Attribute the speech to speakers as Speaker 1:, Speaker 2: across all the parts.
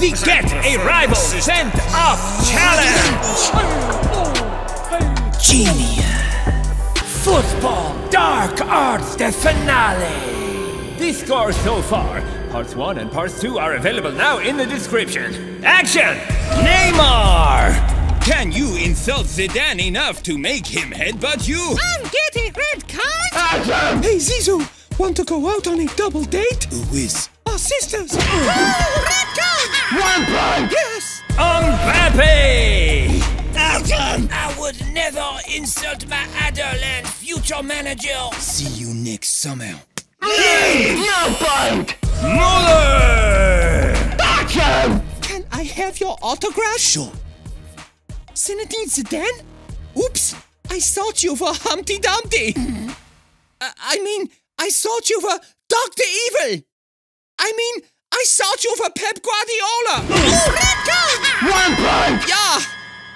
Speaker 1: We get a rival sent off challenge!
Speaker 2: Genius. Football Dark Arts the finale.
Speaker 1: The scores so far. Parts 1 and Parts 2 are available now in the description. Action! Neymar! Can you insult Zidane enough to make him headbutt you?
Speaker 3: I'm getting red card!
Speaker 4: Hey, Zizou, want to go out on a double date?
Speaker 5: Who is?
Speaker 4: Our sisters.
Speaker 2: insult my Adderland future manager.
Speaker 5: See you next summer.
Speaker 6: No point!
Speaker 1: Muller!
Speaker 6: Action!
Speaker 4: Can I have your autograph?
Speaker 5: Sure.
Speaker 4: Zinedine Zidane? Oops, I thought you were Humpty Dumpty. I, I mean, I thought you were Dr. Evil. I mean, I thought you were Pep Guardiola.
Speaker 3: Oh, red card!
Speaker 6: One point!
Speaker 4: yeah,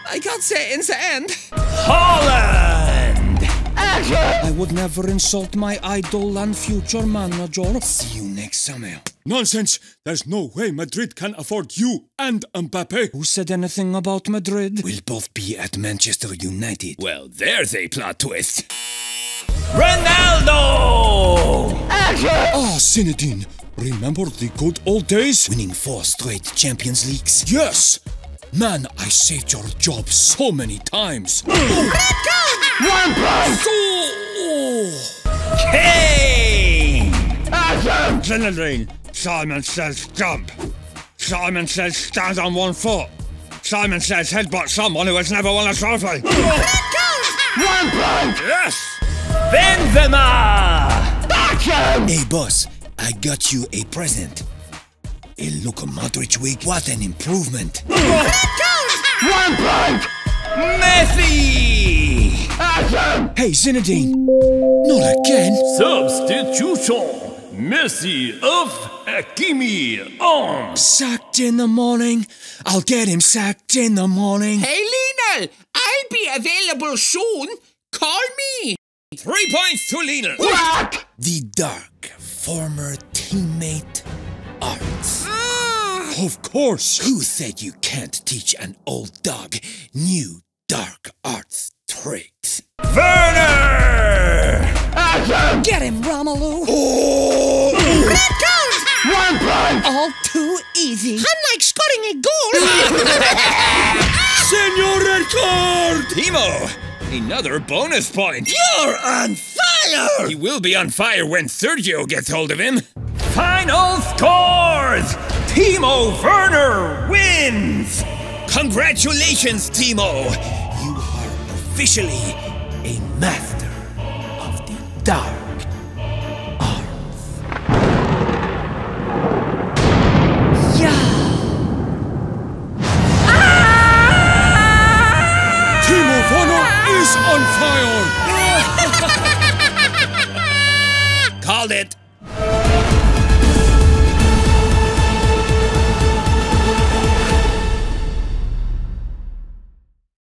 Speaker 4: I got say in the end.
Speaker 1: Haaland!
Speaker 6: Action!
Speaker 4: I would never insult my idol and future manager.
Speaker 5: See you next summer.
Speaker 7: Nonsense! There's no way Madrid can afford you and Mbappe.
Speaker 4: Who said anything about Madrid?
Speaker 5: We'll both be at Manchester United.
Speaker 1: Well, there's a plot twist. Ronaldo!
Speaker 6: Action!
Speaker 7: Ah, Zinedine. Remember the good old days?
Speaker 5: Winning four straight Champions Leagues.
Speaker 7: Yes! Man, I saved your job so many times.
Speaker 6: One point!
Speaker 1: Kane!
Speaker 6: Action!
Speaker 7: Zinedine, Simon says jump. Simon says stand on one foot. Simon says headbutt someone who has never won a trophy.
Speaker 6: One point!
Speaker 1: Yes! Benzema!
Speaker 6: Action!
Speaker 5: Hey, boss, I got you a present. A Luka Modric wig. What an improvement.
Speaker 6: One point!
Speaker 1: Messi!
Speaker 6: Action!
Speaker 4: Hey, Zinedine.
Speaker 5: Not again.
Speaker 1: Substitution! Messi of Hakimi on!
Speaker 4: Sacked in the morning. I'll get him sacked in the morning.
Speaker 3: Hey, Lionel, I'll be available soon. Call me.
Speaker 1: Three points to Lionel.
Speaker 6: What?
Speaker 5: The dark former teammate Arts. Mm.
Speaker 7: Of course.
Speaker 5: Who said you can't teach an old dog new dark arts tricks?
Speaker 1: Werner!
Speaker 6: Action!
Speaker 4: Get him, Romelu. Oh!
Speaker 3: Red card!
Speaker 6: One point!
Speaker 4: All too easy.
Speaker 3: Unlike scoring a goal.
Speaker 7: Senor Red Card!
Speaker 1: Timo! Another bonus point!
Speaker 2: You're on fire!
Speaker 1: He will be on fire when Sergio gets hold of him. Final scores! Timo Werner wins!
Speaker 5: Congratulations, Timo! You are officially a master of the dark arts.
Speaker 7: Timo Werner is on fire!
Speaker 5: Called it!